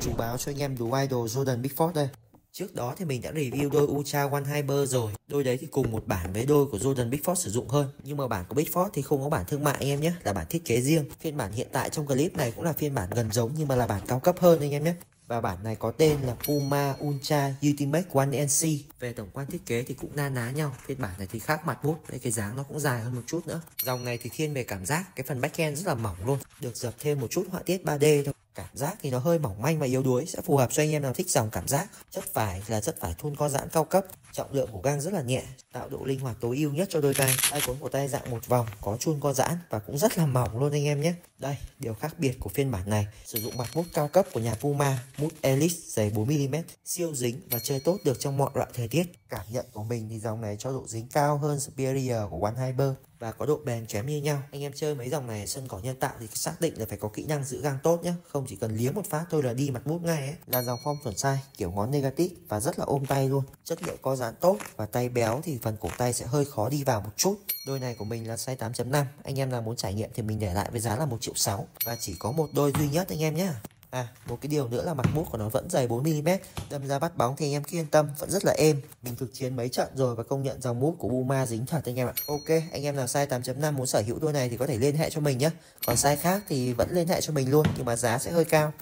chú báo cho anh em đủ idol Jordan Bigford đây. Trước đó thì mình đã review đôi Ultra One Hyper rồi. Đôi đấy thì cùng một bản với đôi của Jordan Bigford sử dụng hơn. Nhưng mà bản của Bigford thì không có bản thương mại anh em nhé, Là bản thiết kế riêng. Phiên bản hiện tại trong clip này cũng là phiên bản gần giống nhưng mà là bản cao cấp hơn anh em nhé. Và bản này có tên là Puma Ultra Ultimate One NC Về tổng quan thiết kế thì cũng na ná nhau. Phiên bản này thì khác mặt bút Đây cái dáng nó cũng dài hơn một chút nữa. Dòng này thì thiên về cảm giác, Cái phần backend rất là mỏng luôn. Được dập thêm một chút họa tiết 3D thôi. Cảm giác thì nó hơi mỏng manh và yếu đuối, Sẽ phù hợp cho anh em nào thích dòng cảm giác. Chất vải là chất vải thun co giãn cao cấp, Trọng lượng của gang rất là nhẹ, Tạo độ linh hoạt tối ưu nhất cho đôi tay Tay cuốn của tay dạng một vòng, Có chun co giãn và cũng rất là mỏng luôn anh em nhé. Đây, điều khác biệt của phiên bản này, Sử dụng mặt mút cao cấp của nhà Puma, Mút Elite dày 4mm Siêu dính và chơi tốt được trong mọi loại thời tiết. Cảm nhận của mình thì dòng này cho độ dính cao hơn Superior của One Hyper và có độ bền kém như nhau. Anh em chơi mấy dòng này, sân cỏ nhân tạo thì xác định là phải có kỹ năng giữ gang tốt nhé không chỉ cần liếm một phát thôi là đi mặt mút ngay ấy. Là dòng form chuẩn sai, kiểu ngón negative và rất là ôm tay luôn. Chất liệu co giãn tốt và tay béo thì phần cổ tay sẽ hơi khó đi vào một chút. Đôi này của mình là size 8.5 anh em nào muốn trải nghiệm thì mình để lại với giá là một triệu sáu. Và chỉ có một đôi duy nhất anh em nhé À, một cái điều nữa là mặt mút của nó vẫn dày 4mm Đâm ra bắt bóng thì anh em cứ yên tâm, vẫn rất là êm. Mình thực chiến mấy trận rồi và công nhận dòng mút của Buma dính thật anh em ạ. Ok, anh em nào size 8.5 muốn sở hữu đôi này thì có thể liên hệ cho mình nhé Còn size khác thì vẫn liên hệ cho mình luôn, nhưng mà giá sẽ hơi cao.